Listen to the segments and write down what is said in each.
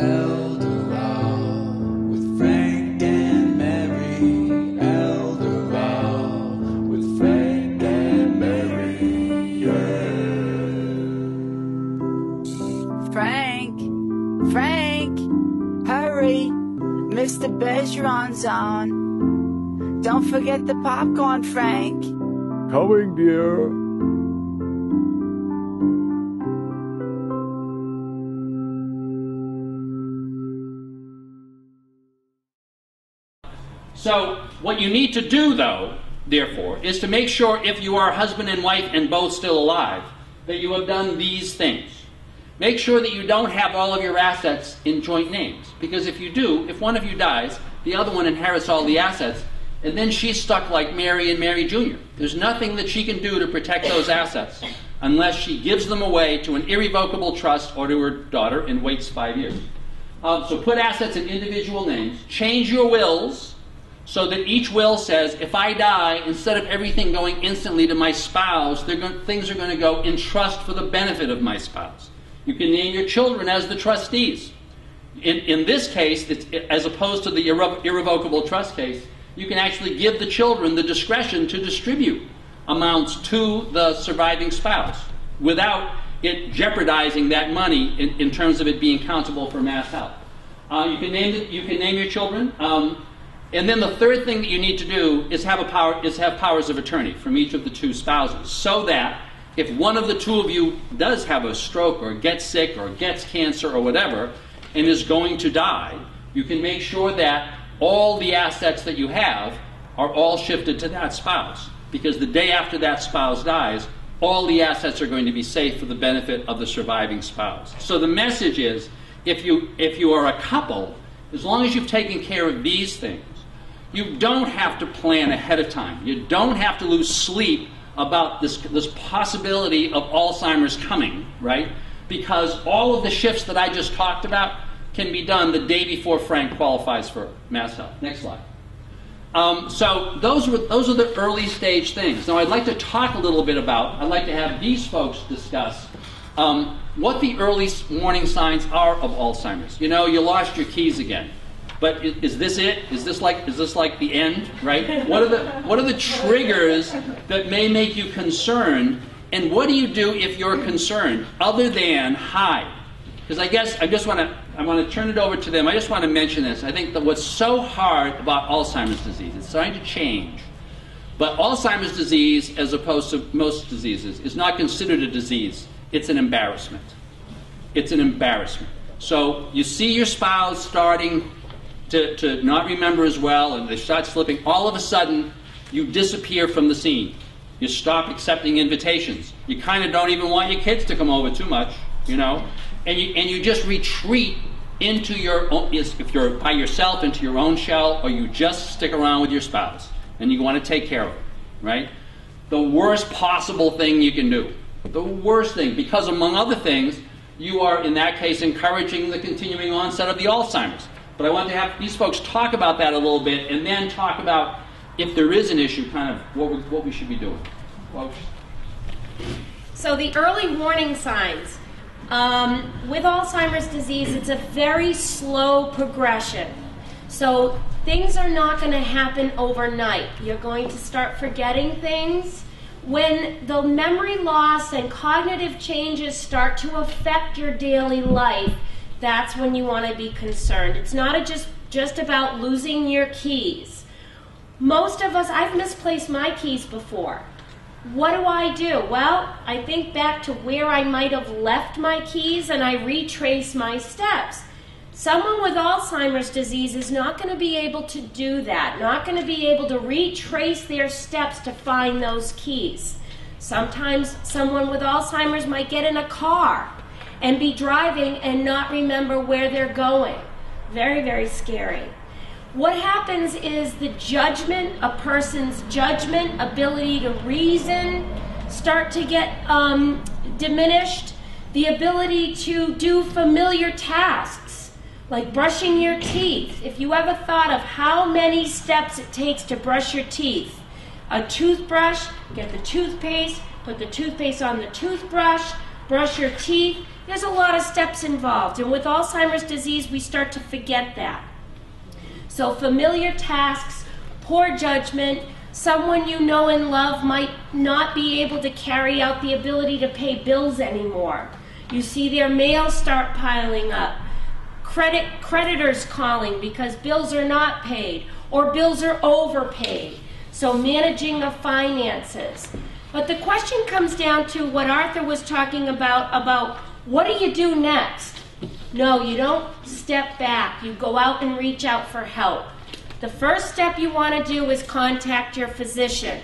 Eldorado with Frank and Mary. Elder Law with Frank and Mary. Frank, Frank, hurry. Mr. Bergeron's on. Don't forget the popcorn, Frank. Coming, dear. So, what you need to do, though, therefore, is to make sure if you are husband and wife and both still alive, that you have done these things. Make sure that you don't have all of your assets in joint names. Because if you do, if one of you dies, the other one inherits all the assets, and then she's stuck like Mary and Mary Jr. There's nothing that she can do to protect those assets unless she gives them away to an irrevocable trust or to her daughter and waits five years. Um, so put assets in individual names, change your wills so that each will says, if I die, instead of everything going instantly to my spouse, things are going to go in trust for the benefit of my spouse. You can name your children as the trustees. In, in this case, as opposed to the irre- irrevocable trust case, you can actually give the children the discretion to distribute amounts to the surviving spouse without it jeopardizing that money in, in terms of it being countable for Mass Health. Uh, you, can name you can name your children. Um, and then the third thing that you need to do is have a power is have powers of attorney from each of the two spouses, so that if one of the two of you does have a stroke or gets sick or gets cancer or whatever, and is going to die, you can make sure that all the assets that you have are all shifted to that spouse. Because the day after that spouse dies, all the assets are going to be safe for the benefit of the surviving spouse. So the message is if you if you are a couple, as long as you've taken care of these things, you don't have to plan ahead of time. You don't have to lose sleep about this, this possibility of Alzheimer's coming, right? Because all of the shifts that I just talked about can be done the day before Frank qualifies for Mass Health. Next slide. Um, so those were those are the early stage things. Now I'd like to talk a little bit about. I'd like to have these folks discuss um, what the early warning signs are of Alzheimer's. You know, you lost your keys again. But is, is, this it? Is this like is this like the end? Right? What are the what are the triggers that may make you concerned? And what do you do if you're concerned, other than hide? Because I guess I just want to I want to turn it over to them. I just want to mention this. I think that what's so hard about Alzheimer's disease, it's starting to change. But Alzheimer's disease, as opposed to most diseases, is not considered a disease. It's an embarrassment. It's an embarrassment. So you see your spouse starting to, to not remember as well and they start slipping, all of a sudden you disappear from the scene. You stop accepting invitations. You kind of don't even want your kids to come over too much, you know, and you, and you just retreat into your own, if you're by yourself, into your own shell, or you just stick around with your spouse and you want to take care of it, right? The worst possible thing you can do. The worst thing, because among other things, you are in that case encouraging the continuing onset of the Alzheimer's. But I want to have these folks talk about that a little bit and then talk about if there is an issue, kind of what we, what we should be doing. Folks? So, the early warning signs. Um, with Alzheimer's disease, it's a very slow progression. So, things are not going to happen overnight. You're going to start forgetting things. When the memory loss and cognitive changes start to affect your daily life, that's when you want to be concerned. It's not just just about losing your keys. Most of us, I've misplaced my keys before. What do I do? Well, I think back to where I might have left my keys and I retrace my steps. Someone with Alzheimer's disease is not going to be able to do that, not going to be able to retrace their steps to find those keys. Sometimes someone with Alzheimer's might get in a car and be driving and not remember where they're going. Very, very scary. What happens is the judgment, a person's judgment, ability to reason, start to get um, diminished. The ability to do familiar tasks, like brushing your teeth. If you ever thought of how many steps it takes to brush your teeth, a toothbrush, get the toothpaste, put the toothpaste on the toothbrush, brush your teeth, There's a lot of steps involved, and with Alzheimer's disease, we start to forget that. So, familiar tasks, poor judgment, someone you know and love might not be able to carry out the ability to pay bills anymore. You see their mail start piling up. Credit creditors calling because bills are not paid or bills are overpaid. So managing of finances. But the question comes down to what Arthur was talking about about what do you do next? No, you don't step back. You go out and reach out for help. The first step you want to do is contact your physician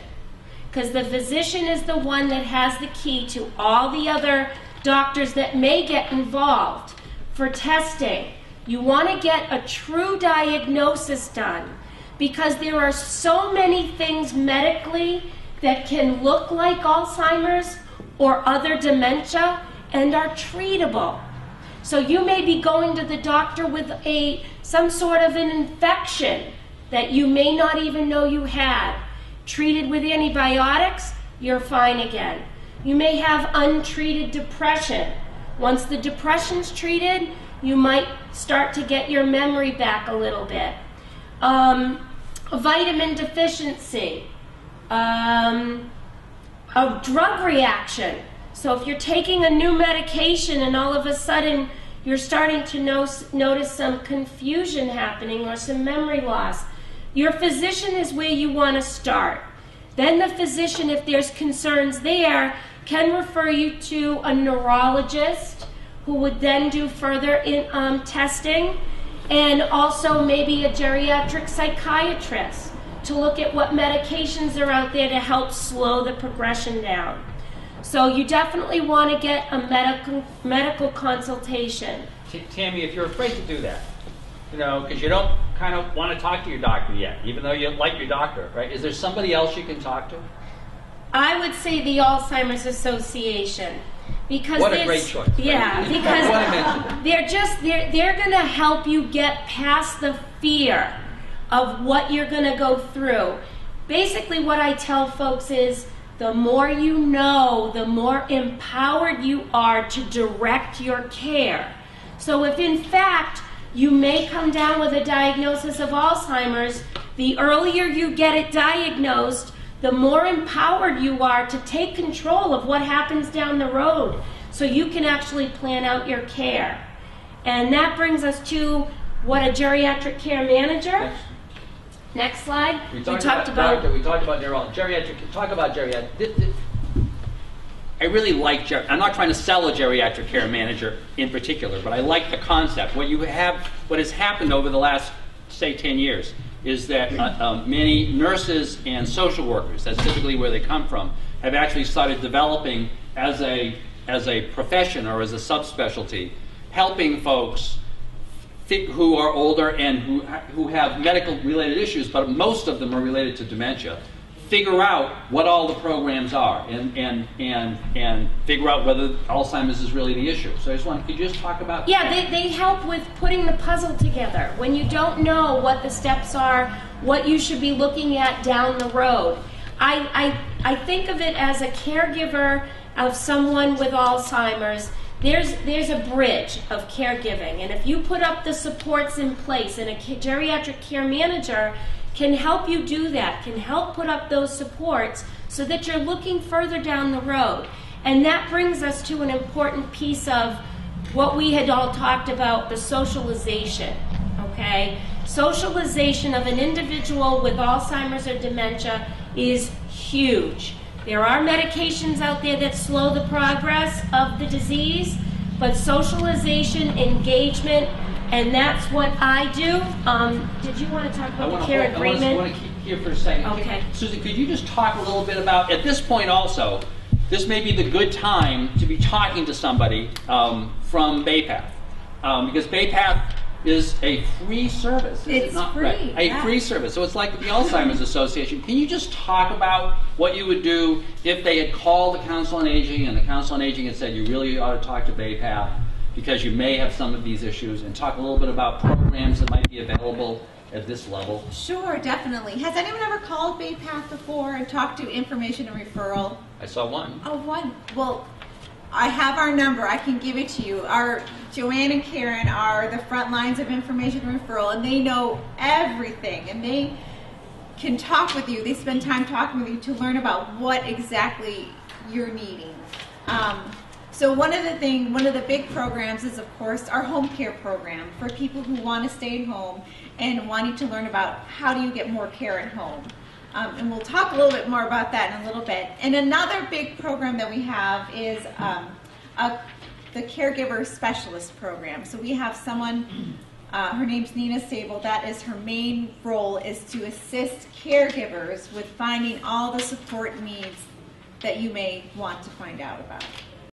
because the physician is the one that has the key to all the other doctors that may get involved for testing. You want to get a true diagnosis done because there are so many things medically that can look like Alzheimer's or other dementia and are treatable. So you may be going to the doctor with a some sort of an infection that you may not even know you had. Treated with antibiotics, you're fine again. You may have untreated depression. Once the depression's treated, you might start to get your memory back a little bit. Um, vitamin deficiency, um, a drug reaction. So if you're taking a new medication and all of a sudden you're starting to no- notice some confusion happening or some memory loss, your physician is where you want to start. Then the physician, if there's concerns there, can refer you to a neurologist who would then do further in, um, testing and also maybe a geriatric psychiatrist to look at what medications are out there to help slow the progression down. So you definitely want to get a medical medical consultation. T- Tammy, if you're afraid to do that, you know, because you don't kind of want to talk to your doctor yet, even though you like your doctor, right? Is there somebody else you can talk to? I would say the Alzheimer's Association because What a great choice. Yeah, What because they're just they're they're going to help you get past the fear of what you're going to go through. Basically, what I tell folks is the more you know, the more empowered you are to direct your care. So, if in fact you may come down with a diagnosis of Alzheimer's, the earlier you get it diagnosed, the more empowered you are to take control of what happens down the road so you can actually plan out your care. And that brings us to what a geriatric care manager. Next slide. We talked, about, doctor, we talked about neurology, geriatric. Talk about geriatric. I really like. Ger- I'm not trying to sell a geriatric care manager in particular, but I like the concept. What you have, what has happened over the last, say, 10 years, is that uh, um, many nurses and social workers, that's typically where they come from, have actually started developing as a as a profession or as a subspecialty, helping folks who are older and who, who have medical related issues, but most of them are related to dementia, figure out what all the programs are and, and, and, and figure out whether Alzheimer's is really the issue. So I just want, could you just talk about Yeah, they, they help with putting the puzzle together. When you don't know what the steps are, what you should be looking at down the road. I, I, I think of it as a caregiver of someone with Alzheimer's. There's, there's a bridge of caregiving, and if you put up the supports in place, and a geriatric care manager can help you do that, can help put up those supports so that you're looking further down the road. And that brings us to an important piece of what we had all talked about the socialization, okay? Socialization of an individual with Alzheimer's or dementia is huge. There are medications out there that slow the progress of the disease, but socialization, engagement, and that's what I do. Um, did you want to talk about the care I want agreement? to, want to keep here for a second. Okay. Susan, could you just talk a little bit about, at this point also, this may be the good time to be talking to somebody um, from Baypath. Um, because Baypath is a free service, is it It's not? free, Right. A yeah. free service. So it's like the Alzheimer's Association. Can you just talk about what you would do if they had called the Council on Aging and the Council on Aging had said, you really ought to talk to Baypath because you may have some of these issues, and talk a little bit about programs that might be available at this level? Sure, definitely. Has anyone ever called Bay Path before and talked to information and referral? I saw one. Oh, one. Well, I have our number. I can give it to you. Our Joanne and Karen are the front lines of information referral, and they know everything, and they can talk with you. They spend time talking with you to learn about what exactly you're needing. Um, so one of the thing, one of the big programs is, of course, our home care program for people who want to stay at home and wanting to learn about how do you get more care at home. Um, and we'll talk a little bit more about that in a little bit. And another big program that we have is um, a, the caregiver specialist program. So we have someone, uh, her name's Nina Sable. That is her main role is to assist caregivers with finding all the support needs that you may want to find out about.